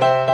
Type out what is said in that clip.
Bye.